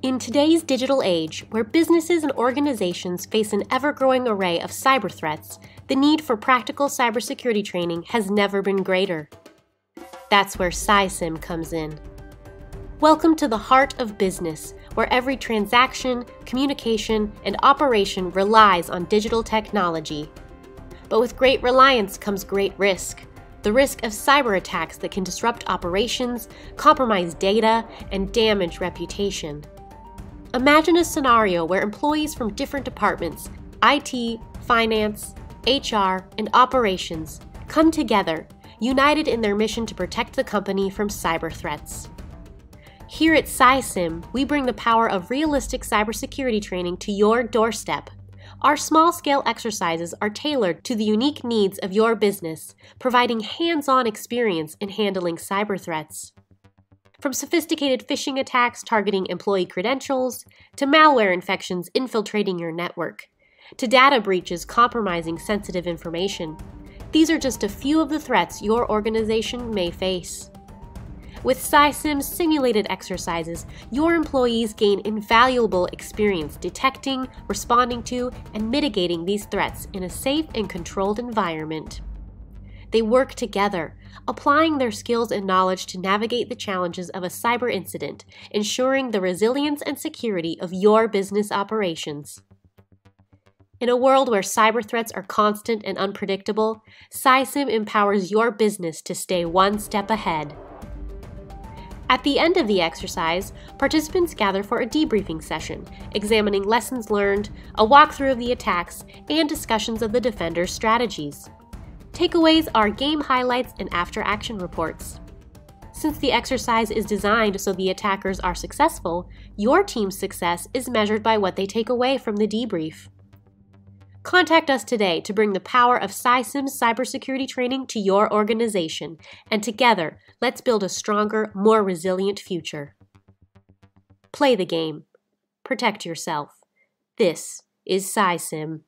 In today's digital age, where businesses and organizations face an ever growing array of cyber threats, the need for practical cybersecurity training has never been greater. That's where CySim comes in. Welcome to the heart of business, where every transaction, communication, and operation relies on digital technology. But with great reliance comes great risk the risk of cyber attacks that can disrupt operations, compromise data, and damage reputation. Imagine a scenario where employees from different departments IT, finance, HR, and operations come together, united in their mission to protect the company from cyber threats. Here at CySim, we bring the power of realistic cybersecurity training to your doorstep. Our small scale exercises are tailored to the unique needs of your business, providing hands on experience in handling cyber threats. From sophisticated phishing attacks targeting employee credentials, to malware infections infiltrating your network, to data breaches compromising sensitive information, these are just a few of the threats your organization may face. With CySim's simulated exercises, your employees gain invaluable experience detecting, responding to, and mitigating these threats in a safe and controlled environment. They work together, applying their skills and knowledge to navigate the challenges of a cyber incident, ensuring the resilience and security of your business operations. In a world where cyber threats are constant and unpredictable, CySim empowers your business to stay one step ahead. At the end of the exercise, participants gather for a debriefing session, examining lessons learned, a walkthrough of the attacks, and discussions of the defender's strategies. Takeaways are game highlights and after action reports. Since the exercise is designed so the attackers are successful, your team's success is measured by what they take away from the debrief. Contact us today to bring the power of CySim's cybersecurity training to your organization, and together, let's build a stronger, more resilient future. Play the game. Protect yourself. This is CySim.